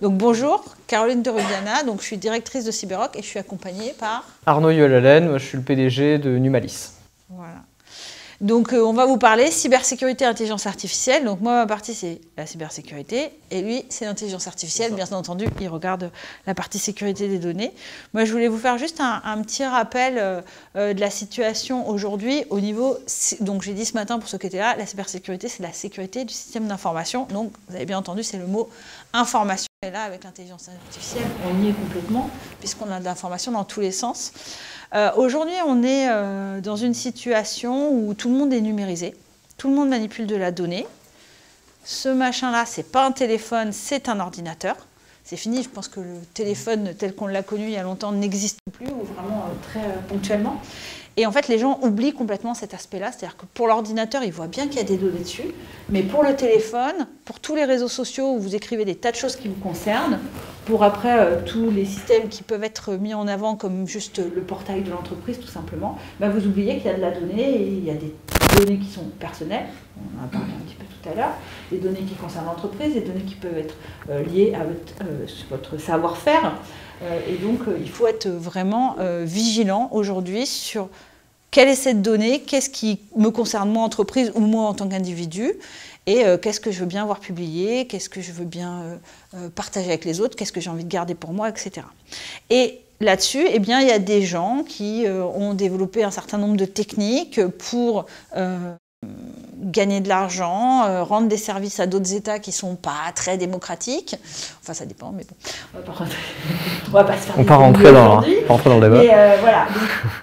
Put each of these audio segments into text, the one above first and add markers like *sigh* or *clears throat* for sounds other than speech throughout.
Donc bonjour, Caroline de Rubiana, donc je suis directrice de Cyberrock et je suis accompagnée par Arnaud Yolalen, moi je suis le PDG de Numalis. Voilà. Donc euh, on va vous parler cybersécurité et intelligence artificielle. Donc moi ma partie c'est la cybersécurité et lui c'est l'intelligence artificielle. Bien entendu il regarde la partie sécurité des données. Moi je voulais vous faire juste un, petit rappel euh, euh, de la situation aujourd'hui au niveau, donc j'ai dit ce matin pour ceux qui étaient là, la cybersécurité c'est la sécurité du système d'information. Donc vous avez bien entendu c'est le mot information. Et là avec l'intelligence artificielle on y est complètement puisqu'on a de l'information dans tous les sens. Euh, aujourd'hui, on est euh, dans une situation où tout le monde est numérisé, tout le monde manipule de la donnée. Ce machin-là, c'est pas un téléphone, c'est un ordinateur. C'est fini, je pense que le téléphone tel qu'on l'a connu il y a longtemps n'existe plus, ou vraiment euh, très ponctuellement. Et en fait, les gens oublient complètement cet aspect-là. C'est-à-dire que pour l'ordinateur, ils voient bien qu'il y a des données dessus. Mais pour le téléphone, pour tous les réseaux sociaux où vous écrivez des tas de choses qui vous concernent, pour après euh, tous les systèmes qui peuvent être mis en avant comme juste le portail de l'entreprise, tout simplement, bah, vous oubliez qu'il y a de la donnée et il y a des données qui sont personnelles. On en a parlé un petit peu tout à l'heure. Des données qui concernent l'entreprise, des données qui peuvent être euh, liées à votre euh, savoir-faire. Euh, et donc, il faut être vraiment vigilant aujourd'hui sur quelle est cette donnée, qu'est-ce qui me concerne moi entreprise ou moi en tant qu'individu, et qu'est-ce que je veux bien voir publié, qu'est-ce que je veux bien partager avec les autres, qu'est-ce que j'ai envie de garder pour moi, etc. Et là-dessus, eh bien, il y a des gens qui ont développé un certain nombre de techniques pour gagner de l'argent, euh, rendre des services à d'autres États qui ne sont pas très démocratiques. Enfin, ça dépend, mais bon. On va pas rentrer, *laughs* on va pas se faire on pas rentrer dans, rentrer dans le débat. Euh, voilà,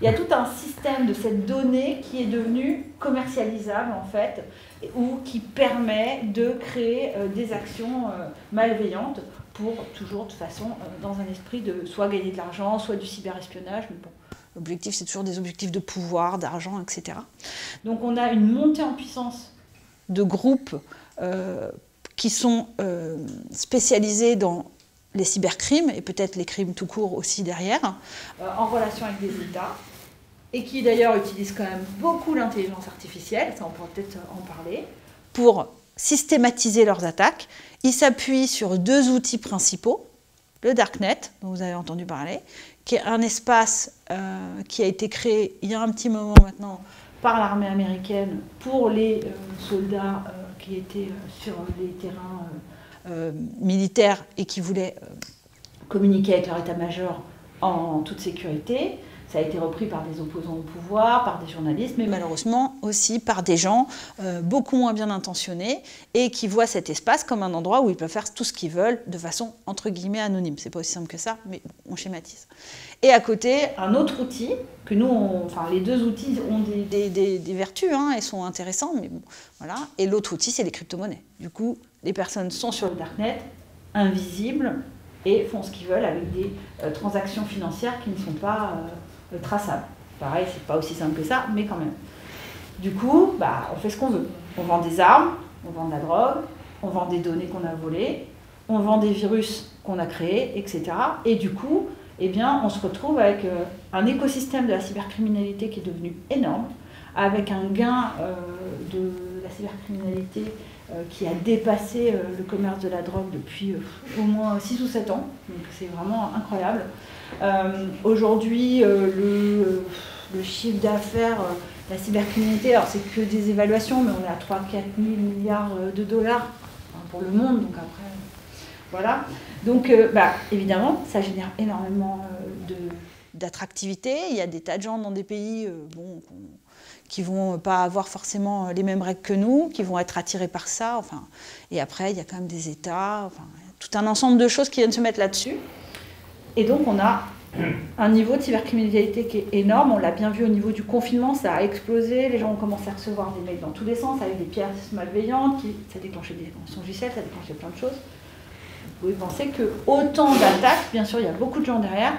il y a tout un système de cette donnée qui est devenu commercialisable en fait, ou qui permet de créer euh, des actions malveillantes pour toujours de façon dans un esprit de soit gagner de l'argent, soit du cyberespionnage, mais bon. L'objectif, c'est toujours des objectifs de pouvoir, d'argent, etc. Donc on a une montée en puissance de groupes euh, qui sont euh, spécialisés dans les cybercrimes et peut-être les crimes tout court aussi derrière, euh, en relation avec des États, et qui d'ailleurs utilisent quand même beaucoup l'intelligence artificielle, ça on pourra peut-être en parler, pour systématiser leurs attaques. Ils s'appuient sur deux outils principaux, le Darknet, dont vous avez entendu parler, qui est un espace euh, qui a été créé il y a un petit moment maintenant par l'armée américaine pour les euh, soldats euh, qui étaient sur les terrains militaires et qui voulaient communiquer avec leur état-major en toute sécurité. Ça a été repris par des opposants au pouvoir, par des journalistes, mais malheureusement aussi par des gens euh, beaucoup moins bien intentionnés et qui voient cet espace comme un endroit où ils peuvent faire tout ce qu'ils veulent de façon entre guillemets anonyme. C'est pas aussi simple que ça, mais on schématise. Et à côté, un autre outil que nous, enfin les deux outils ont des, vertus hein, et sont intéressants, mais bon, voilà. Et l'autre outil, c'est les crypto-monnaies. Du coup, les personnes sont sur le darknet, invisibles et font ce qu'ils veulent avec des euh, transactions financières qui ne sont pas euh, traçable. Pareil, c'est pas aussi simple que ça, mais quand même. Du coup, bah, on fait ce qu'on veut. On vend des armes, on vend de la drogue, on vend des données qu'on a volées, on vend des virus qu'on a créés, etc. Et du coup, eh on se retrouve avec euh, un écosystème de la cybercriminalité qui est devenu énorme, avec un gain euh, de la cybercriminalité qui a dépassé le commerce de la drogue depuis au moins 6 ou 7 ans. Donc c'est vraiment incroyable. Euh, aujourd'hui, euh, le, chiffre d'affaires, euh, la cybercriminalité, alors c'est que des évaluations, mais on est à 3-4 000 milliards de dollars pour le monde, donc après, voilà. Donc, bah, évidemment, ça génère énormément d'attractivité. Il y a des tas de gens dans des pays bon, qui vont pas avoir forcément les mêmes règles que nous, qui vont être attirés par ça. Enfin, et après, il y a quand même des États, enfin, tout un ensemble de choses qui viennent se mettre là-dessus. Et donc, on a *clears throat* un niveau de cybercriminalité qui est énorme. On l'a bien vu au niveau du confinement, ça a explosé. Les gens ont commencé à recevoir des mails dans tous les sens avec des pièces malveillantes. Qui, ça déclenchait des logiciels, ça déclenchait plein de choses. Vous pouvez penser que autant d'attaques, bien sûr, il y a beaucoup de gens derrière.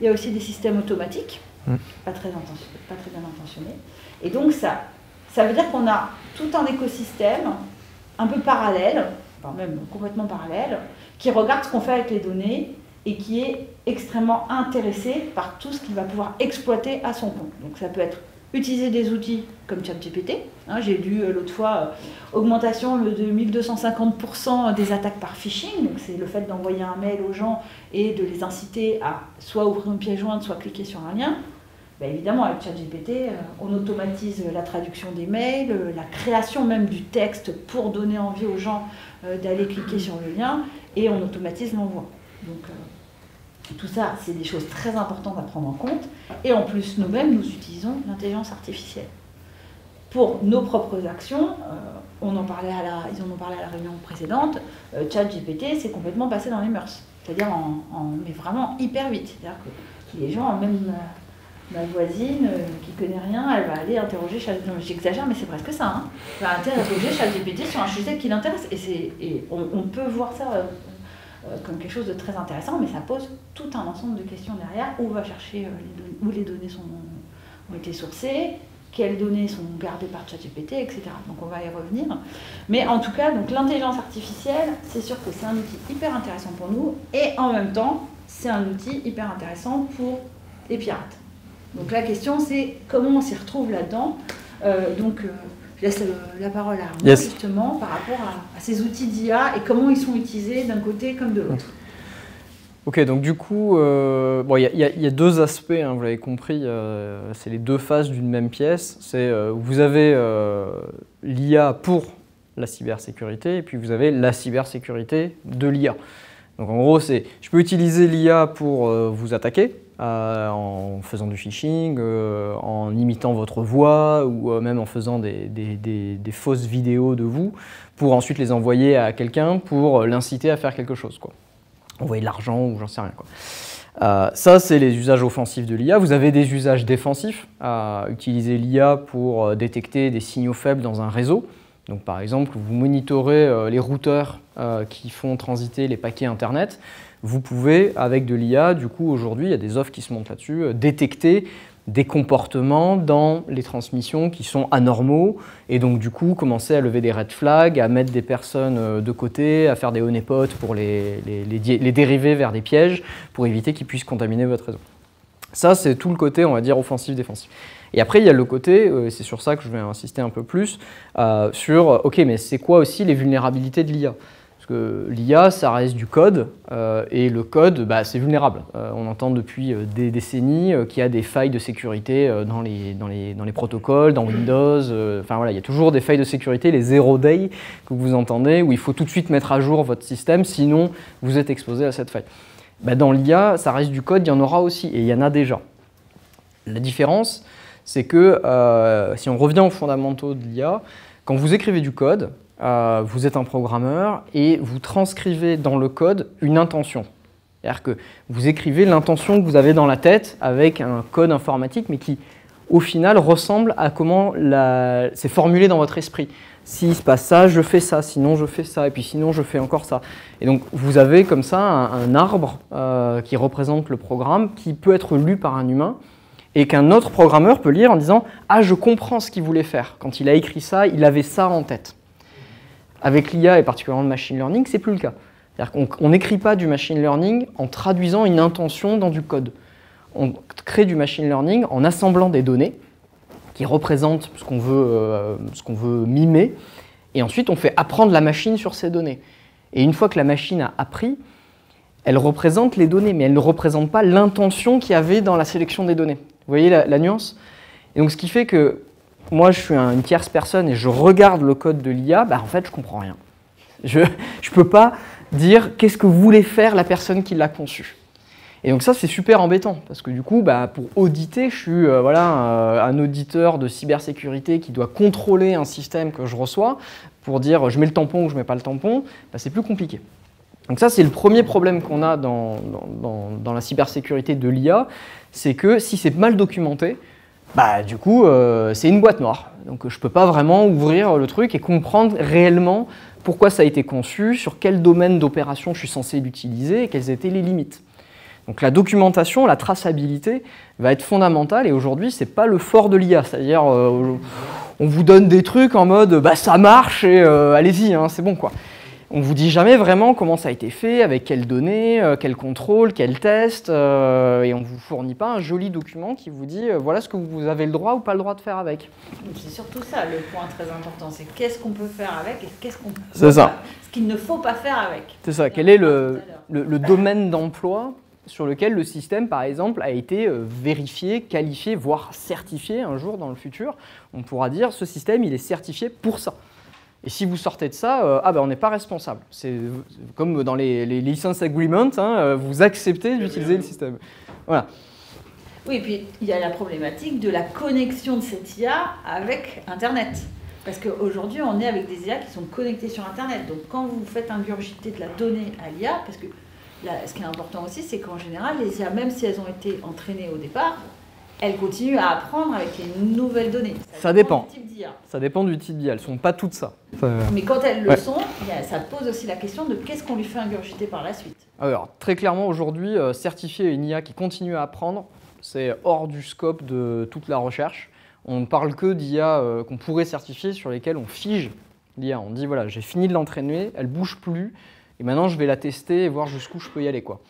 Il y a aussi des systèmes automatiques, mm. pas, très pas très bien intentionnés. Et donc, ça, ça veut dire qu'on a tout un écosystème un peu parallèle, enfin même complètement parallèle, qui regarde ce qu'on fait avec les données et qui est extrêmement intéressé par tout ce qu'il va pouvoir exploiter à son compte. Donc ça peut être utiliser des outils comme ChatGPT. Hein, J'ai lu euh, l'autre fois euh, augmentation de 1250% des attaques par phishing. Donc c'est le fait d'envoyer un mail aux gens et de les inciter à soit ouvrir une pièce jointe, soit cliquer sur un lien. Bah, évidemment, avec ChatGPT, euh, on automatise la traduction des mails, la création même du texte pour donner envie aux gens d'aller cliquer sur le lien et on automatise l'envoi. Donc tout ça, c'est des choses très importantes à prendre en compte. Et en plus, nous-mêmes, nous utilisons l'intelligence artificielle. Pour nos propres actions, euh, on en parlait à la, ils en ont parlé à la réunion précédente, euh, ChatGPT, c'est complètement passé dans les mœurs. C'est-à-dire, en, mais vraiment hyper vite. C'est-à-dire que les gens, même ma, voisine euh, qui connaît rien, elle va aller interroger ChatGPT. J'exagère, mais c'est presque ça. Hein. Elle va interroger ChatGPT sur un sujet qui l'intéresse. Et, on, peut voir ça euh, comme quelque chose de très intéressant, mais ça pose tout un ensemble de questions derrière. Où va chercher euh, les données, où les données sont, ont été sourcées, quelles données sont gardées par ChatGPT, etc. Donc on va y revenir. Mais en tout cas, donc l'intelligence artificielle, c'est sûr que c'est un outil hyper intéressant pour nous, et en même temps, c'est un outil hyper intéressant pour les pirates. Donc la question, c'est comment on s'y retrouve là-dedans. Euh, donc je laisse la parole à Arnaud, justement, par rapport à, ces outils d'IA et comment ils sont utilisés d'un côté comme de l'autre. Ok, donc du coup, euh, il y, a deux aspects, hein, vous l'avez compris, euh, c'est les deux faces d'une même pièce. C'est euh, vous avez l'IA pour la cybersécurité et puis vous avez la cybersécurité de l'IA. Donc en gros, c'est je peux utiliser l'IA pour vous attaquer, euh, en faisant du phishing, euh, en imitant votre voix ou euh, même en faisant des, fausses vidéos de vous pour ensuite les envoyer à quelqu'un pour l'inciter à faire quelque chose. Quoi. Envoyer de l'argent ou j'en sais rien. Ça, c'est les usages offensifs de l'IA. Vous avez des usages défensifs, à utiliser l'IA pour détecter des signaux faibles dans un réseau. Donc, par exemple, vous monitorez les routeurs qui font transiter les paquets Internet vous pouvez, avec de l'IA, du coup, aujourd'hui, il y a des offres qui se montent là-dessus, euh, détecter des comportements dans les transmissions qui sont anormaux et donc du coup commencer à lever des red flags, à mettre des personnes euh, de côté, à faire des honeypots pour les, les, dériver vers des pièges pour éviter qu'ils puissent contaminer votre réseau. Ça, c'est tout le côté, on va dire, offensif-défensif. Et après, il y a le côté, euh, c'est sur ça que je vais insister un peu plus, sur, ok, mais c'est quoi aussi les vulnérabilités de l'IA l'IA, ça reste du code, euh, et le code, bah, c'est vulnérable. Euh, on entend depuis euh, des décennies qu'il y a des failles de sécurité dans les, protocoles, dans Windows. Enfin voilà, il y a toujours des failles de sécurité, les zero day que vous entendez, où il faut tout de suite mettre à jour votre système, sinon vous êtes exposé à cette faille. Bah, dans l'IA, ça reste du code, il y en aura aussi, et il y en a déjà. La différence, c'est que si on revient aux fondamentaux de l'IA, quand vous écrivez du code, euh, vous êtes un programmeur et vous transcrivez dans le code une intention. C'est-à-dire que vous écrivez l'intention que vous avez dans la tête avec un code informatique, mais qui, au final, ressemble à comment c'est formulé dans votre esprit. S'il se passe ça, je fais ça, sinon je fais ça, et puis sinon je fais encore ça. Et donc vous avez comme ça un, arbre euh, qui représente le programme, qui peut être lu par un humain, et qu'un autre programmeur peut lire en disant « Ah, je comprends ce qu'il voulait faire. Quand il a écrit ça, il avait ça en tête. » Avec l'IA et particulièrement le machine learning, c'est plus le cas. C'est-à-dire qu'on n'écrit pas du machine learning en traduisant une intention dans du code. On crée du machine learning en assemblant des données qui représentent ce qu'on veut, euh, veut mimer, et ensuite on fait apprendre la machine sur ces données. Et une fois que la machine a appris, elle représente les données, mais elle ne représente pas l'intention qu'il y avait dans la sélection des données. Vous voyez la, nuance? Donc ce qui fait que moi je suis une tierce personne et je regarde le code de l'IA, bah, en fait je comprends rien. Je ne peux pas dire qu'est-ce que voulait faire la personne qui l'a conçu. Et donc ça c'est super embêtant parce que du coup bah, pour auditer, je suis euh, voilà, un, auditeur de cybersécurité qui doit contrôler un système que je reçois pour dire je mets le tampon ou je mets pas le tampon, bah, c'est plus compliqué. Donc ça c'est le premier problème qu'on a dans, dans, dans la cybersécurité de l'IA, c'est que si c'est mal documenté, bah du coup euh, c'est une boîte noire. Donc je ne peux pas vraiment ouvrir le truc et comprendre réellement pourquoi ça a été conçu, sur quel domaine d'opération je suis censé l'utiliser et quelles étaient les limites. Donc la documentation, la traçabilité va être fondamentale et aujourd'hui c'est pas le fort de l'IA, c'est-à-dire euh, on vous donne des trucs en mode bah ça marche et euh, allez-y, hein, c'est bon quoi. On vous dit jamais vraiment comment ça a été fait, avec quelles données, euh, quel contrôle, quel test, euh, et on vous fournit pas un joli document qui vous dit euh, voilà ce que vous avez le droit ou pas le droit de faire avec. C'est surtout ça le point très important, c'est qu'est-ce qu'on peut faire avec et qu'est-ce qu'on C'est ça. ce qu'il ne faut pas faire avec. C'est ça. Quel est le, le, le domaine d'emploi sur lequel le système, par exemple, a été vérifié, qualifié, voire certifié un jour dans le futur? On pourra dire ce système, il est certifié pour ça. Et si vous sortez de ça, euh, ah ben on n'est pas responsable. C'est comme dans les, les license agreements, hein, euh, vous acceptez d'utiliser le système. Voilà. Oui, et puis il y a la problématique de la connexion de cette IA avec Internet. Parce qu'aujourd'hui, on est avec des IA qui sont connectées sur Internet. Donc quand vous faites ingurgiter de la donnée à l'IA, parce que ce qui est important aussi, c'est qu'en général, les IA, même si elles ont été entraînées au départ, elles continuent à apprendre avec les nouvelles données. Ça, dépend. Ça dépend du type d'IA. Elles ne sont pas toutes ça. Mais quand elles le sont, ça pose aussi la question de qu'est-ce qu'on lui fait ingurgiter par la suite. Alors, très clairement, aujourd'hui, euh, certifier une IA qui continue à apprendre, c'est hors du scope de toute la recherche. On ne parle que d'IA euh, qu'on pourrait certifier sur lesquelles on fige l'IA. On dit voilà, j'ai fini de l'entraîner, elle bouge plus, et maintenant je vais la tester et voir jusqu'où je peux y aller. Quoi.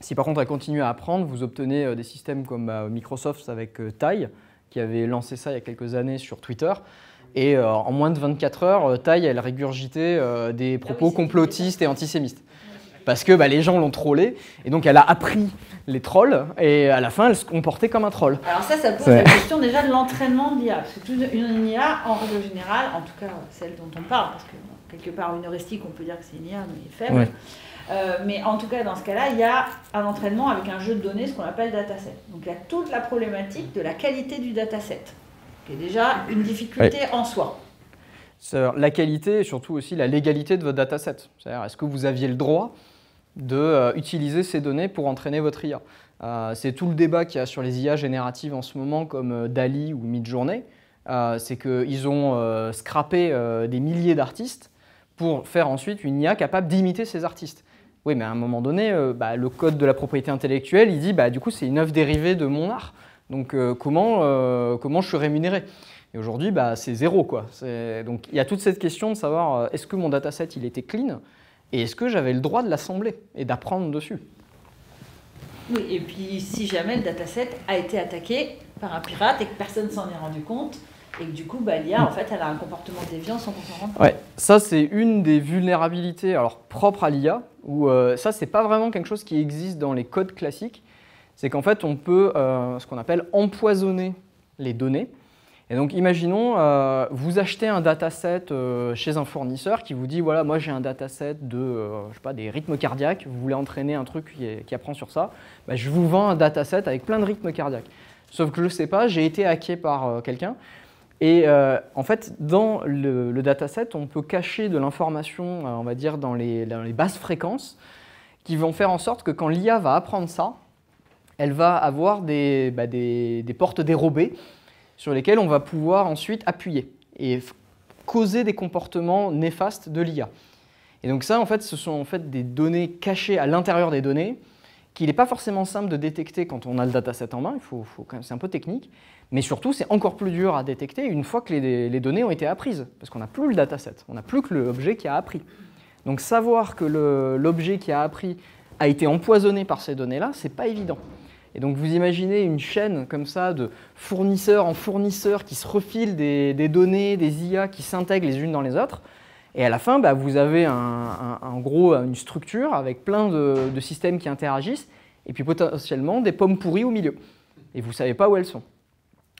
Si par contre elle continue à apprendre, vous obtenez euh, des systèmes comme bah, Microsoft avec euh, Tai, qui avait lancé ça il y a quelques années sur Twitter. Et euh, en moins de 24 heures, Tai, elle régurgitait des ah propos complotistes et antisémites. Parce que bah, les gens l'ont trollé, et donc elle a appris les trolls, et à la fin, elle se comportait comme un troll. Alors ça, ça pose la question déjà de l'entraînement de l'IA. Parce que une IA, en règle générale, en tout cas celle dont on parle, parce que quelque part, une heuristique, on peut dire que c'est une IA, mais faible. Euh, mais en tout cas, dans ce cas-là, il y a un entraînement avec un jeu de données, ce qu'on appelle dataset. Donc il y a toute la problématique de la qualité du dataset, qui est déjà une difficulté en soi. La qualité et surtout aussi la légalité de votre dataset. C'est-à-dire, est-ce que vous aviez le droit d'utiliser euh, ces données pour entraîner votre IA euh, C'est tout le débat qu'il y a sur les IA génératives en ce moment, comme DALI ou Midjourney. c'est qu'ils ont scrappé des milliers d'artistes pour faire ensuite une IA capable d'imiter ces artistes. Oui, mais à un moment donné, euh, bah, le code de la propriété intellectuelle, il dit, bah, du coup, c'est une œuvre dérivée de mon art. Donc, euh, comment, euh, comment je suis rémunéré? Et aujourd'hui, bah, c'est zéro. Quoi. Donc, il y a toute cette question de savoir, est-ce que mon dataset, il était clean? Et est-ce que j'avais le droit de l'assembler et d'apprendre dessus? Oui, et puis, si jamais le dataset a été attaqué par un pirate et que personne s'en est rendu compte, et que du coup, bah, l'IA, en fait, elle a un comportement déviant sans qu'on s'en rende compte. Ouais, ça, c'est une des vulnérabilités alors, propres à l'IA, où euh, ça, c'est pas vraiment quelque chose qui existe dans les codes classiques. C'est qu'en fait, on peut, euh, ce qu'on appelle, empoisonner les données. Et donc, imaginons, euh, vous achetez un dataset chez un fournisseur qui vous dit, voilà, moi j'ai un dataset de, je sais pas, des rythmes cardiaques, vous voulez entraîner un truc qui, apprend sur ça, bah, je vous vends un dataset avec plein de rythmes cardiaques. Sauf que je ne sais pas, j'ai été hacké par quelqu'un, et euh, en fait, dans le, dataset, on peut cacher de l'information, euh, on va dire, dans les, basses fréquences, qui vont faire en sorte que quand l'IA va apprendre ça, elle va avoir des, bah, des, portes dérobées sur lesquelles on va pouvoir ensuite appuyer et causer des comportements néfastes de l'IA. Et donc ça, en fait, ce sont en fait des données cachées à l'intérieur des données, qu'il n'est pas forcément simple de détecter quand on a le dataset en main, il faut, c'est un peu technique, mais surtout c'est encore plus dur à détecter une fois que les, données ont été apprises, parce qu'on n'a plus le dataset, on n'a plus que l'objet qui a appris. Donc savoir que l'objet qui a appris a été empoisonné par ces données-là, c'est pas évident. Et donc vous imaginez une chaîne comme ça de fournisseurs en fournisseurs qui se refilent des, données, des IA qui s'intègrent les unes dans les autres. Et à la fin, bah, vous avez une structure avec plein de, systèmes qui interagissent, et puis potentiellement des pommes pourries au milieu. Et vous ne savez pas où elles sont.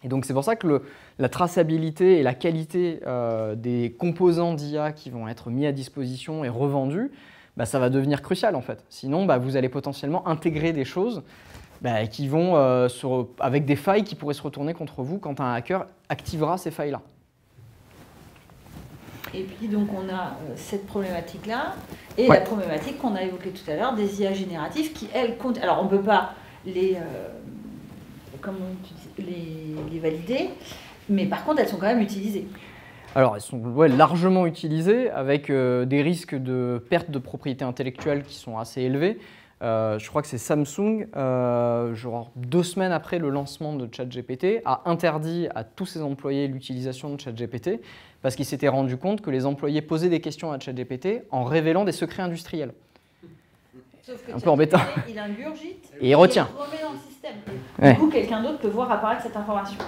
Et donc c'est pour ça que la traçabilité et la qualité euh, des composants d'IA qui vont être mis à disposition et revendus, bah, ça va devenir crucial en fait. Sinon, bah, vous allez potentiellement intégrer des choses qui vont, euh, avec des failles qui pourraient se retourner contre vous quand un hacker activera ces failles-là. Et puis donc on a euh, cette problématique-là, et la problématique qu'on a évoquée tout à l'heure, des IA génératives qui, elles, comptent. Alors on ne peut pas les, euh, les, les, valider, mais par contre elles sont quand même utilisées. Alors elles sont largement utilisées, avec euh, des risques de perte de propriété intellectuelle qui sont assez élevés. Euh, je crois que c'est Samsung, euh, genre deux semaines après le lancement de ChatGPT, a interdit à tous ses employés l'utilisation de ChatGPT parce qu'il s'était rendu compte que les employés posaient des questions à ChatGPT en révélant des secrets industriels. Sauf que Un peu embêtant. Il ingurgite *laughs* Et il retient. il remet dans le système. Et Ouais. Du coup, quelqu'un d'autre peut voir apparaître cette information.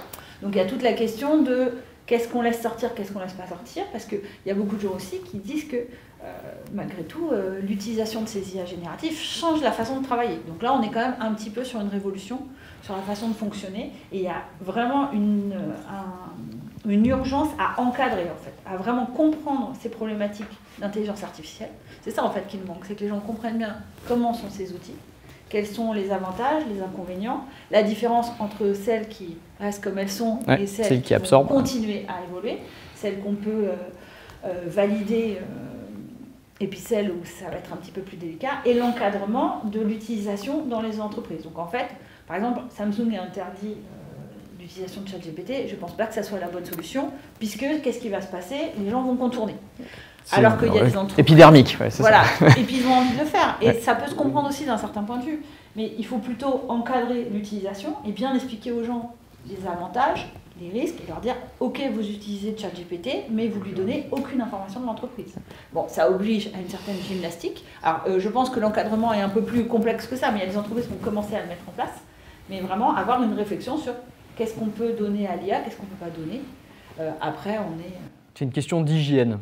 Donc il y a toute la question de qu'est-ce qu'on laisse sortir, qu'est-ce qu'on laisse pas sortir, parce qu'il y a beaucoup de gens aussi qui disent que euh, malgré tout, euh, l'utilisation de ces IA génératifs change la façon de travailler. Donc là, on est quand même un petit peu sur une révolution, sur la façon de fonctionner, et il y a vraiment une, euh, urgence à encadrer, en fait, à vraiment comprendre ces problématiques d'intelligence artificielle. C'est ça, en fait, qui nous manque, c'est que les gens comprennent bien comment sont ces outils, quels sont les avantages, les inconvénients, la différence entre celles qui restent comme elles sont Ouais, et celles, celles qui vont absorbent. continuer à évoluer, celles qu'on peut euh, euh, valider euh, et puis celles où ça va être un petit peu plus délicat, et l'encadrement de l'utilisation dans les entreprises. Donc en fait, par exemple, Samsung a interdit l'utilisation de ChatGPT, je ne pense pas que ça soit la bonne solution, puisque qu'est-ce qui va se passer? Les gens vont contourner. Alors qu'il y a ouais, des entreprises- Épidermique, ouais, c'est Voilà, ça. et puis ils ont envie de le faire. Et Ouais. ça peut se comprendre aussi d'un certain point de vue. Mais il faut plutôt encadrer l'utilisation et bien expliquer aux gens les avantages, les risques, et leur dire Ok, vous utilisez ChatGPT, mais vous lui donnez aucune information de l'entreprise. Bon, ça oblige à une certaine gymnastique. Alors, euh, je pense que l'encadrement est un peu plus complexe que ça, mais il y a des entreprises qui ont commencé à le mettre en place. Mais vraiment avoir une réflexion sur qu'est-ce qu'on peut donner à l'IA, qu'est-ce qu'on ne peut pas donner. Euh, après, on est. C'est une question d'hygiène.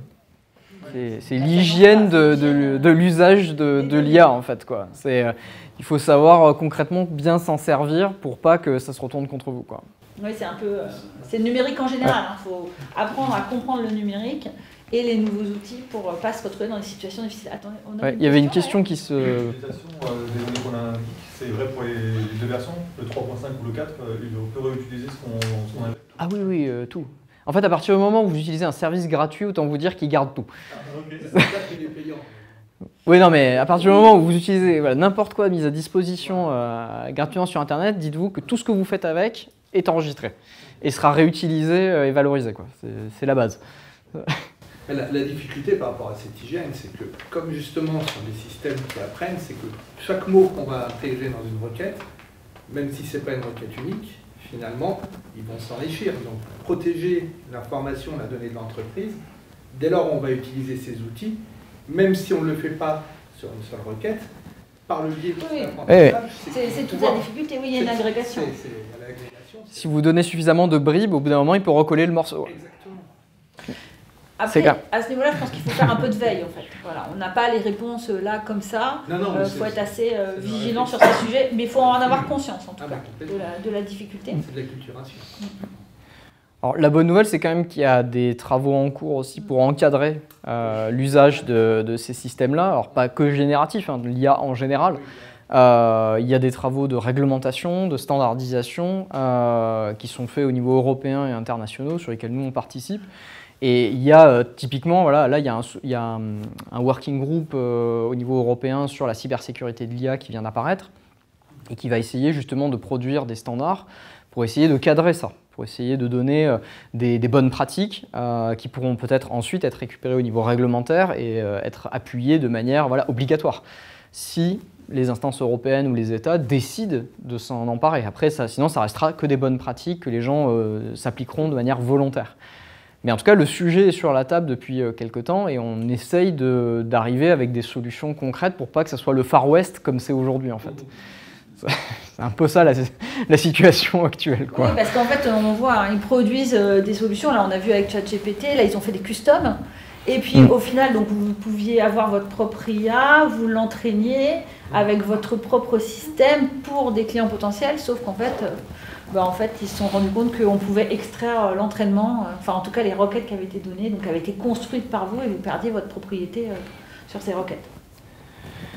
C'est Ouais, l'hygiène de, l'usage de, de l'IA en fait. Quoi. C'est, euh, il faut savoir euh, concrètement bien s'en servir pour pas que ça se retourne contre vous. Quoi. Oui, c'est un peu. euh, c'est le numérique en général. Il faut apprendre à comprendre le numérique et les nouveaux outils pour ne pas se retrouver dans des situations difficiles. Attendez, on a Ouais, il y avait une question ouais qui se... C'est vrai pour les, deux versions, le 3.5 ou le 4, euh, il peut réutiliser ce qu'on a. Ah oui, oui, euh, tout. En fait, à partir du moment où vous utilisez un service gratuit, autant vous dire qu'il garde tout. *laughs* Oui, non, mais à partir du moment où vous utilisez voilà, n'importe quoi mis à disposition euh, gratuitement sur Internet, dites-vous que tout ce que vous faites avec est enregistré et sera réutilisé euh, et valorisé. C'est la base. *laughs* La, la difficulté par rapport à cette hygiène, c'est que comme justement sur des systèmes qui apprennent, c'est que chaque mot qu'on va intégrer dans une requête, même si ce n'est pas une requête unique, finalement, ils vont s'enrichir. Donc protéger l'information, la donnée de l'entreprise, dès lors on va utiliser ces outils, même si on ne le fait pas sur une seule requête, par le biais de Oui. l'apprentissage, C'est c'est toute la difficulté. Oui, il y a une agrégation. c'est- c'est- il y a l'agrégation, c'est- Si vous donnez suffisamment de bribes, au bout d'un moment, il peut recoller le morceau. Exactement. Après, à ce niveau-là, je pense qu'il faut faire un peu de veille en fait. Voilà, on n'a pas les réponses euh, là comme ça. Non, Il faut être assez euh, vigilant sur ces sujets, mais il faut en avoir conscience en tout Ah, bah, cas complètement. de la, de la difficulté. C'est de la culturation. Alors, la bonne nouvelle, c'est quand même qu'il y a des travaux en cours aussi pour encadrer euh, l'usage de, de ces systèmes-là. Alors, pas que génératifs, hein, de l'IA en général. Euh, il y a des travaux de réglementation, de standardisation euh, qui sont faits au niveau européen et internationaux sur lesquels nous on participe. Et il y a euh, typiquement, voilà, là il y a un, working group euh, au niveau européen sur la cybersécurité de l'IA qui vient d'apparaître et qui va essayer justement de produire des standards pour essayer de cadrer ça, pour essayer de donner euh, des, bonnes pratiques qui pourront peut-être ensuite être récupérées au niveau réglementaire et être appuyées de manière voilà, obligatoire. Si les instances européennes ou les États décident de s'en emparer. Après, sinon, ça restera que des bonnes pratiques que les gens s'appliqueront de manière volontaire. Mais en tout cas, le sujet est sur la table depuis euh, quelque temps et on essaye de- d'arriver avec des solutions concrètes pour pas que ça soit le Far West comme c'est aujourd'hui en fait. C'est un peu ça la, la situation actuelle. Quoi. Oui, parce qu'en fait, on voit, hein, ils produisent euh, des solutions. Là, on a vu avec ChatGPT, là, ils ont fait des customs. Et puis, Mm. au final, donc, vous pouviez avoir votre propre IA, vous l'entraîniez avec votre propre système pour des clients potentiels, sauf qu'en fait, euh, bah, en fait, ils se sont rendus compte qu'on pouvait extraire euh, l'entraînement, euh, enfin, en tout cas, les requêtes qui avaient été données, donc avaient été construites par vous et vous perdiez votre propriété euh, sur ces requêtes.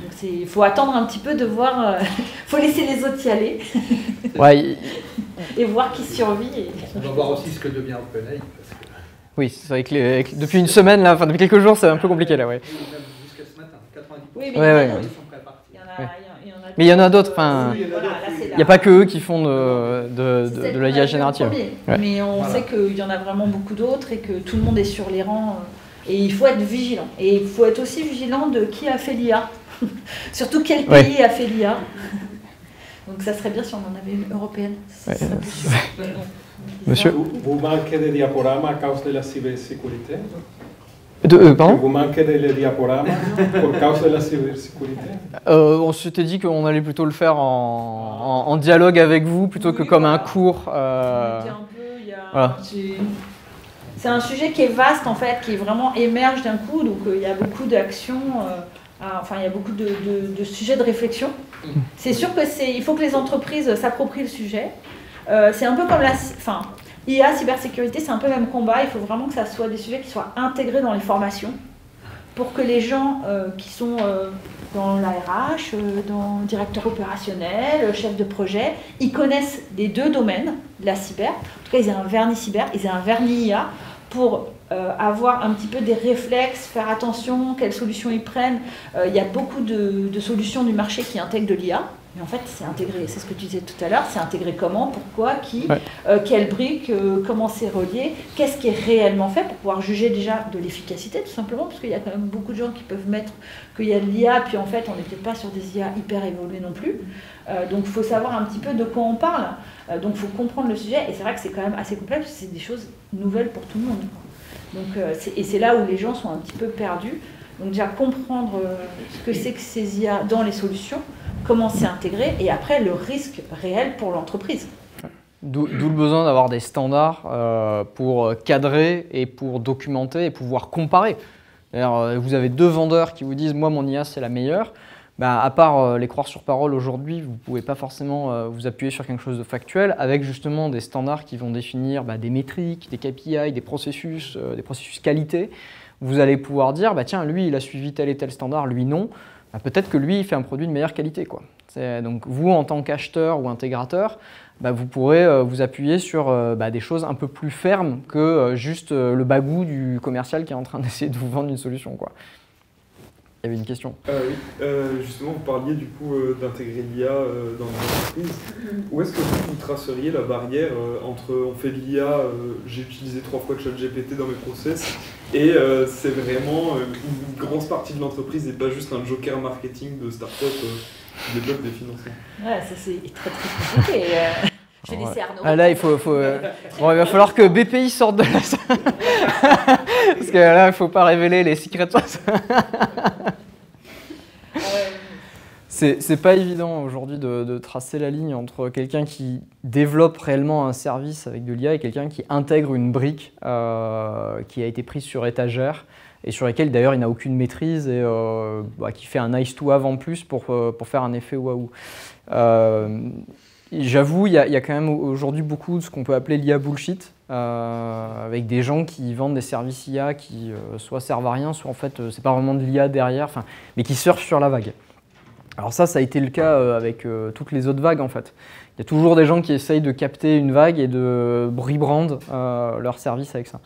Donc, il faut attendre un petit peu de voir, il *laughs* faut laisser les autres y aller *laughs* Ouais, et voir qui survit. et- On va voir aussi ce que devient OpenAI. Que... oui, c'est vrai que les- avec- depuis une semaine, là, enfin depuis quelques jours, c'est un peu compliqué là. Ouais. Oui, même jusqu'à ce matin, 90%. Oui, mais Ouais, il y en a ouais. Mais il y en a d'autres, enfin, Oui, il a n'y a pas que eux qui font de, de, de, celle de qu'on a l'IA vue en générative. Ouais. Mais on Voilà. sait qu'il y en a vraiment beaucoup d'autres et que tout le monde est sur les rangs. euh, Et il faut être vigilant. Et il faut être aussi vigilant de qui a fait l'IA. *laughs* Surtout quel pays a fait l'IA Donc ça serait bien si on en avait une européenne. Plus. *laughs* Monsieur Vous, vous manquez de diaporamas à cause de la cybersécurité? De, euh, Pardon Vous manquez de diaporamas pour cause de la cybersécurité Euh, On s'était dit qu'on allait plutôt le faire en, en- en dialogue avec vous plutôt que comme un cours. Euh, voilà. c'est- un sujet qui est vaste en fait, qui vraiment émerge d'un coup, donc euh, il y a beaucoup d'actions, euh, enfin il y a beaucoup de, de- de sujets de réflexion. C'est sûr que c'est, il faut que les entreprises s'approprient le sujet. Euh, c'est un peu comme la, enfin IA, cybersécurité, c'est un peu le même combat. Il faut vraiment que ça soit des sujets qui soient intégrés dans les formations pour que les gens euh, qui sont euh, dans la RH, euh, dans directeur opérationnel, euh, chef de projet, ils connaissent les deux domaines de la cyber. En tout cas, ils aient un vernis cyber, ils aient un vernis IA pour euh, avoir un petit peu des réflexes, faire attention, quelles solutions ils prennent. Euh, il y a beaucoup de, de solutions du marché qui intègrent de l'IA. Mais en fait, c'est intégré, c'est ce que tu disais tout à l'heure, c'est intégré comment, pourquoi, qui, Ouais. euh, quelle brique, comment c'est relié, qu'est-ce qui est réellement fait pour pouvoir juger déjà de l'efficacité tout simplement, parce qu'il y a quand même beaucoup de gens qui peuvent mettre qu'il y a de l'IA, puis en fait on n'est peut-être pas sur des IA hyper évoluées non plus. Donc il faut savoir un petit peu de quoi on parle, donc il faut comprendre le sujet, et c'est vrai que c'est quand même assez complexe, parce que c'est des choses nouvelles pour tout le monde. quoi. Donc, euh, et c'est là où les gens sont un petit peu perdus. Donc déjà comprendre euh, ce que c'est que ces IA dans les solutions, comment c'est intégré, et après le risque réel pour l'entreprise. D'où le besoin d'avoir des standards euh, pour cadrer et pour documenter et pouvoir comparer. Vous avez deux vendeurs qui vous disent Moi, mon IA, c'est la meilleure. Bah, à part euh, les croire sur parole aujourd'hui, vous ne pouvez pas forcément euh, vous appuyer sur quelque chose de factuel avec justement des standards qui vont définir bah, des métriques, des KPI, des processus, euh, des processus qualité. Vous allez pouvoir dire bah, Tiens, lui, il a suivi tel et tel standard, lui, non. Bah, Peut-être que lui, il fait un produit de meilleure qualité. Donc, vous, en tant qu'acheteur ou intégrateur, vous pourrez vous appuyer sur des choses un peu plus fermes que juste le bagou du commercial qui est en train *laughs* d'essayer de vous vendre une solution. Il y avait une question. Euh, oui, euh, justement, vous parliez du coup euh, d'intégrer l'IA euh, dans l'entreprise. Où est-ce que vous, vous traceriez la barrière euh, entre on fait de l'IA, euh, j'ai utilisé trois fois ChatGPT dans mes process, et euh, c'est vraiment euh, une grosse partie de l'entreprise et pas juste un joker marketing de start-up euh, qui développe des financements? Ouais, ça c'est très très compliqué. Je vais Ouais. laisser Arnaud. Ah, là, il, faut, faut, euh, *laughs* bon, il va falloir que BPI sorte de la salle. *laughs* Parce que là, il ne faut pas révéler les secrets de *laughs* C'est pas évident aujourd'hui de, de tracer la ligne entre quelqu'un qui développe réellement un service avec de l'IA et quelqu'un qui intègre une brique euh, qui a été prise sur étagère et sur laquelle d'ailleurs il n'a aucune maîtrise et euh, bah, qui fait un nice to have en plus pour, pour faire un effet waouh. J'avoue, il y, a- quand même aujourd'hui beaucoup de ce qu'on peut appeler l'IA bullshit, euh, avec des gens qui vendent des services IA qui euh, soit servent à rien, soit en fait euh, c'est pas vraiment de l'IA derrière, mais qui surfent sur la vague. Alors ça, ça a été le cas euh, avec toutes les autres vagues en fait. Il y a toujours des gens qui essayent de capter une vague et de rebrand euh, leur service avec ça.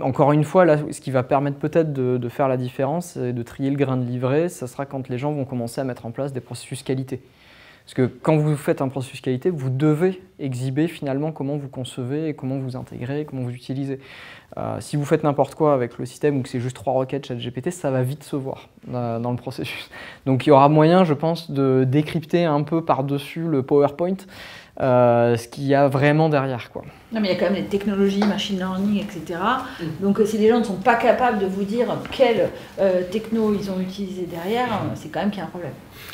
Encore une fois, là, ce qui va permettre peut-être de, de faire la différence et de trier le grain de livret, ça sera quand les gens vont commencer à mettre en place des processus qualité. Parce que quand vous faites un processus qualité, vous devez exhiber finalement comment vous concevez, comment vous intégrez, comment vous utilisez. Euh, si vous faites n'importe quoi avec le système ou que c'est juste trois requêtes chat GPT, ça va vite se voir euh, dans le processus. Donc il y aura moyen, je pense, de décrypter un peu par-dessus le PowerPoint euh, ce qu'il y a vraiment derrière. Quoi. Non, mais il y a quand même les technologies, machine learning, etc. Donc, euh, si les gens ne sont pas capables de vous dire quelle euh, techno ils ont utilisé derrière, euh, c'est quand même qu'il y a un problème.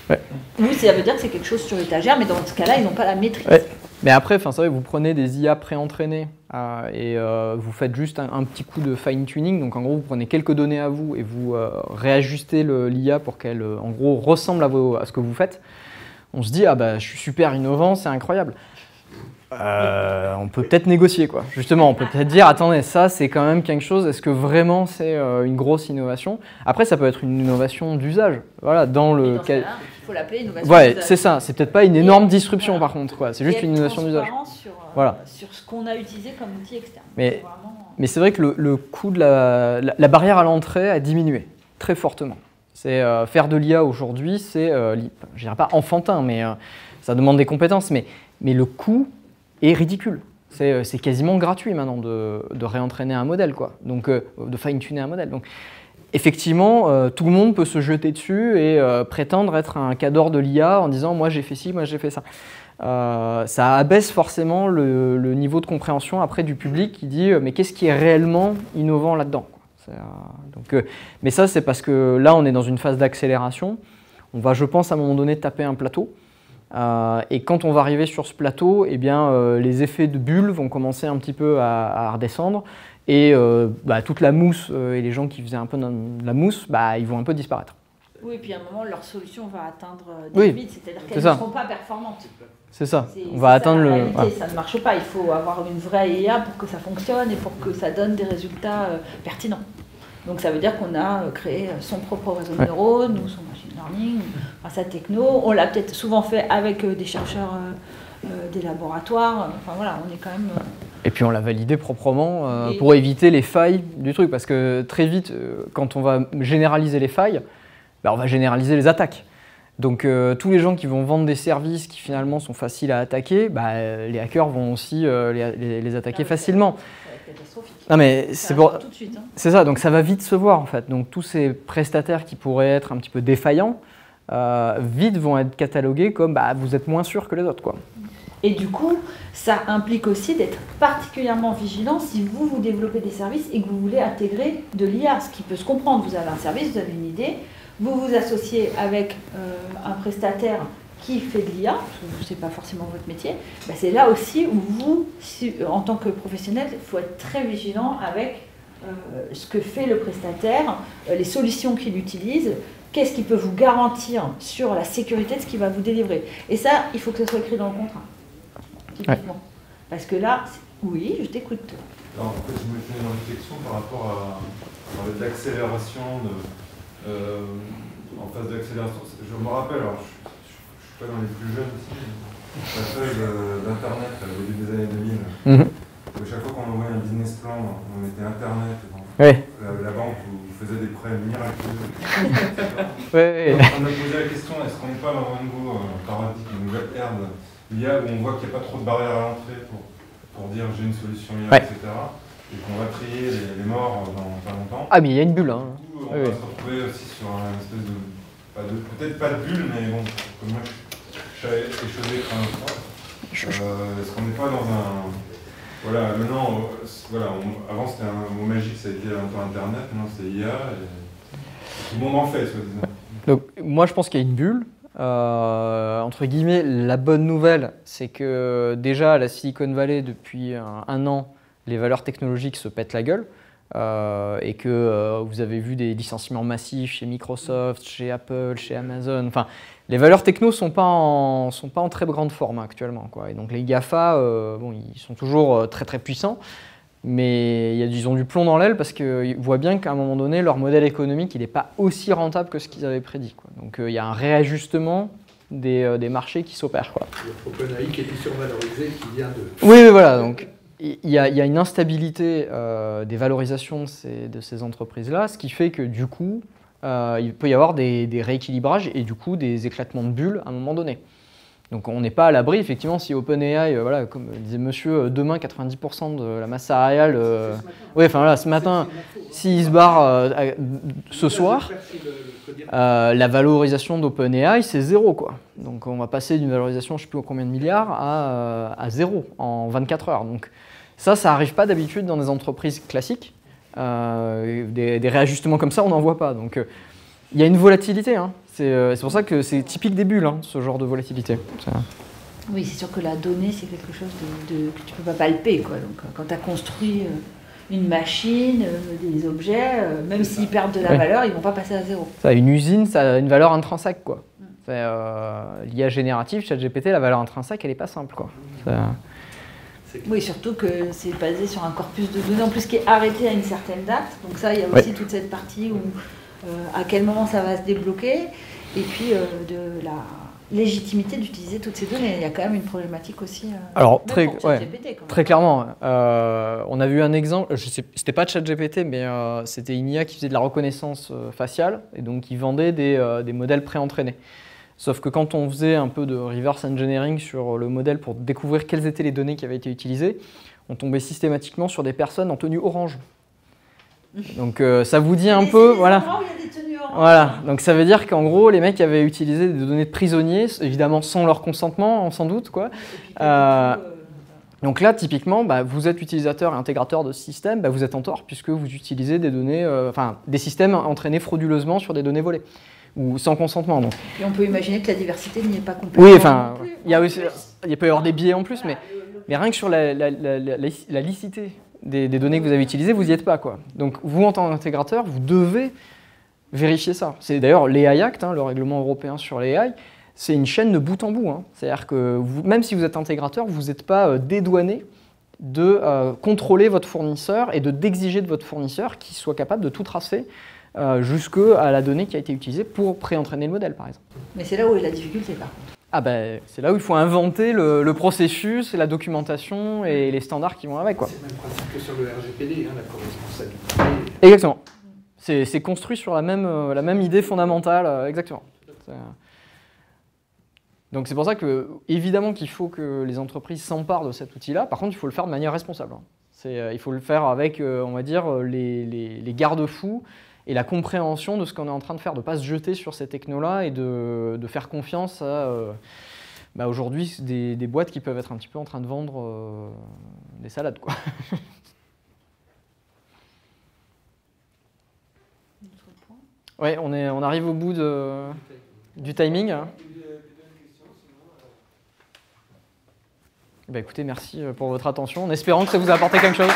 Ouais. Ou ça veut dire que c'est quelque chose sur étagère, mais dans ce cas-là, ils n'ont pas la maîtrise. Ouais. Mais après, vous prenez des IA pré-entraînées euh, et euh, vous faites juste un, un petit coup de fine-tuning. Donc en gros, vous prenez quelques données à vous et vous euh, réajustez l'IA pour qu'elle, euh, en gros, ressemble à, vos- à ce que vous faites. On se dit, ah bah, je suis super innovant, c'est incroyable. Euh, on peut peut-être négocier, quoi. Justement, on peut peut-être dire, attendez, ça, c'est quand même quelque chose. Est-ce que vraiment c'est euh, une grosse innovation? Après, ça peut être une innovation d'usage. Voilà, dans le cas- il faut l'appeler innovation. Ouais, c'est ça. C'est peut-être pas une énorme Et- disruption voilà. par contre, quoi. C'est juste une innovation d'usage. Sur, euh, Voilà. sur ce qu'on a utilisé comme outil externe. Mais- C'est vraiment- Mais c'est vrai que le, le coût de la, la, la barrière à l'entrée a diminué très fortement. C'est euh, faire de l'IA aujourd'hui, c'est, euh, je dirais pas enfantin, mais euh, ça demande des compétences, mais, le coût est ridicule. C'est, quasiment gratuit maintenant de, réentraîner un modèle, quoi. Donc, de fine-tuner un modèle. Donc, effectivement, tout le monde peut se jeter dessus et prétendre être un cadre de l'IA en disant moi j'ai fait ci, moi j'ai fait ça. Ça abaisse forcément le, le niveau de compréhension après du public qui dit mais qu'est-ce qui est réellement innovant là-dedans? Donc, euh, Mais ça c'est parce que là on est dans une phase d'accélération. On va je pense à un moment donné taper un plateau. Euh, et quand on va arriver sur ce plateau, eh bien, euh, les effets de bulle vont commencer un petit peu à, redescendre et bah, toute la mousse et les gens qui faisaient un peu de la mousse, bah, ils vont un peu disparaître. Oui, puis à un moment, leur solution va atteindre des Oui, limites, c'est-à-dire c'est qu'elles ne seront pas performantes. C'est ça. On va atteindre le. réalité. Ça ne marche pas. Il faut avoir une vraie IA pour que ça fonctionne et pour que ça donne des résultats euh, pertinents. Donc ça veut dire qu'on a euh, créé euh, son propre réseau de Ouais. neurones, ou son machine learning, enfin, sa techno. On l'a peut-être souvent fait avec euh, des chercheurs euh, euh, des laboratoires. Enfin voilà, on est quand même. euh, Et puis on l'a validé proprement euh, Et- pour éviter les failles du truc. Parce que très vite, quand on va généraliser les failles, bah, on va généraliser les attaques. Donc euh, tous les gens qui vont vendre des services qui finalement sont faciles à attaquer, bah, les hackers vont aussi euh, les, les- les attaquer Ah facilement. Non mais c'est pour, hein. C'est ça, donc ça va vite se voir en fait. Donc tous ces prestataires qui pourraient être un petit peu défaillants, euh, vite vont être catalogués comme bah, vous êtes moins sûr que les autres. Quoi. Et du coup, ça implique aussi d'être particulièrement vigilant si vous, vous développez des services et que vous voulez intégrer de l'IA, ce qui peut se comprendre. Vous avez un service, vous avez une idée, vous vous associez avec euh, un prestataire qui fait de l'IA, ce n'est pas forcément votre métier, ben c'est là aussi où vous, si- en tant que professionnel, il faut être très vigilant avec euh, ce que fait le prestataire, euh, les solutions qu'il utilise, qu'est-ce qu'il peut vous garantir sur la sécurité de ce qu'il va vous délivrer. Et ça, il faut que ce soit écrit dans le contrat, typiquement. Parce que là, oui, je t'écoute. Alors, en fait, je me fais une réflexion par rapport à, on parlait d'accélération, de, en phase d'accélération. Je me rappelle, alors je ne suis pas dans les plus jeunes ici, la phase euh, d'Internet au début des années 2000. Mhm. où chaque fois qu'on envoyait un business plan, on mettait Internet. Oui, la, la banque vous faisait des prêts miraculeux. *laughs* ouais, ouais. On a posé la question est-ce qu'on n'est pas dans un nouveau euh, paradigme, une nouvelle ère de l'IA où on voit qu'il n'y a pas trop de barrières à l'entrée pour, pour dire j'ai une solution IA, Ouais. etc. Et qu'on va trier les, les morts dans pas longtemps. Ah mais il y a une bulle. Hein. On Oui, va se retrouver aussi sur un espèce de. Peut-être pas de bulle, mais bon, comme moi je savais crâne froid. Euh, Est-ce qu'on n'est pas dans un. Voilà, maintenant, euh, voilà, on- avant c'était un mot magique, ça a été un peu Internet, maintenant c'est IA. Et... Tout le monde en fait, soi-disant. Donc moi je pense qu'il y a une bulle. Euh, entre guillemets, la bonne nouvelle, c'est que déjà à la Silicon Valley, depuis un, un an, les valeurs technologiques se pètent la gueule. Euh, et que euh, vous avez vu des licenciements massifs chez Microsoft, chez Apple, chez Amazon. Enfin, les valeurs techno sont pas en, sont pas en très grande forme actuellement. Quoi. Et donc les GAFA, euh, bon, ils sont toujours très très puissants, mais ils ont du plomb dans l'aile parce qu'ils voient bien qu'à un moment donné, leur modèle économique, il n'est pas aussi rentable que ce qu'ils avaient prédit. Quoi. Donc il y a un réajustement des, des marchés qui s'opère. Quoi. Il y a OpenAI qui était survalorisé, qui vient de. Oui, oui, voilà. Donc, il y a, une instabilité euh, des valorisations de ces, de ces entreprises-là, ce qui fait que du coup, euh, il peut y avoir des, des rééquilibrages et du coup des éclatements de bulles à un moment donné. Donc on n'est pas à l'abri, effectivement, si OpenAI, euh, voilà, comme disait monsieur, euh, demain 90% de la masse salariale, euh, oui, enfin voilà, ce matin, s'il se barre euh, ce soir, la valorisation d'OpenAI, c'est zéro. Quoi. Donc on va passer d'une valorisation, je ne sais plus combien de milliards, à, à zéro en 24 heures. Donc ça, ça n'arrive pas d'habitude dans des entreprises classiques. Des, des réajustements comme ça, on n'en voit pas. Donc il y a une volatilité. hein. C'est euh, c'est pour ça que c'est typique des bulles, hein, ce genre de volatilité. Oui, c'est sûr que la donnée, c'est quelque chose de, de- que tu peux pas palper. Quoi. Donc, euh, quand tu as construit euh, une machine, des objets, même s'ils perdent de la Ouais. valeur, ils vont pas passer à zéro. Ça, une usine, ça a une valeur intrinsèque. quoi. Euh, L'IA générative, ChatGPT, la valeur intrinsèque, elle n'est pas simple. Quoi. Oui, surtout que c'est basé sur un corpus de données, en plus qui est arrêté à une certaine date. Donc ça, il y a Ouais. aussi toute cette partie où à quel moment ça va se débloquer, et puis euh, de la légitimité d'utiliser toutes ces données. Il y a quand même une problématique aussi. euh, Alors, très, ouais. Très clairement, euh, on a vu un exemple, c'était pas ChatGPT, mais euh, c'était une IA qui faisait de la reconnaissance euh, faciale et donc qui vendait des, euh, des modèles préentraînés. Sauf que quand on faisait un peu de reverse engineering sur le modèle pour découvrir quelles étaient les données qui avaient été utilisées, on tombait systématiquement sur des personnes en tenue orange. Donc euh, ça vous dit un peu, voilà. Voilà, donc ça veut dire qu'en gros, les mecs avaient utilisé des données de prisonniers, évidemment sans leur consentement, sans doute, quoi. Tout, euh, Donc là, typiquement, bah, vous êtes utilisateur et intégrateur de ce système, bah, vous êtes en tort puisque vous utilisez des données, euh, enfin des systèmes entraînés frauduleusement sur des données volées ou sans consentement. Donc. Et on peut imaginer que la diversité n'y est pas complètement. Oui, enfin, il y a aussi, il peut y avoir des biais en plus, mais, voilà, le- le- mais rien que sur la- la- la licité des, données que vous avez utilisées, vous n'y êtes pas, quoi. Donc vous, en tant qu'intégrateur, vous devez vérifier ça. C'est d'ailleurs l'AI Act, hein, le règlement européen sur l'AI, c'est une chaîne de bout en bout. hein. C'est-à-dire que même si vous êtes intégrateur, vous n'êtes pas euh, dédouané de euh, contrôler votre fournisseur et de d'exiger de votre fournisseur qu'il soit capable de tout tracer euh, jusqu'à la donnée qui a été utilisée pour pré-entraîner le modèle, par exemple. Mais c'est là où est la difficulté, par contre. Ah ben, c'est là où il faut inventer le, le processus, la documentation et les standards qui vont avec. C'est le même principe que sur le RGPD, hein, la. Exactement. C'est construit sur la même, euh, la même idée fondamentale, euh, exactement. Euh, Donc c'est pour ça que, évidemment qu'il faut que les entreprises s'emparent de cet outil-là. Par contre, il faut le faire de manière responsable. hein. Il faut le faire avec, on va dire, les, les- les garde-fous et la compréhension de ce qu'on est en train de faire, de ne pas se jeter sur ces technos-là et de, de faire confiance à, euh, bah, aujourd'hui, des, des boîtes qui peuvent être un petit peu en train de vendre euh, des salades. Quoi. *laughs* Ouais, on, est, on arrive au bout de, du timing. hein. Bah, écoutez, merci euh, pour votre attention, en espérant que ça vous a apporté quelque chose.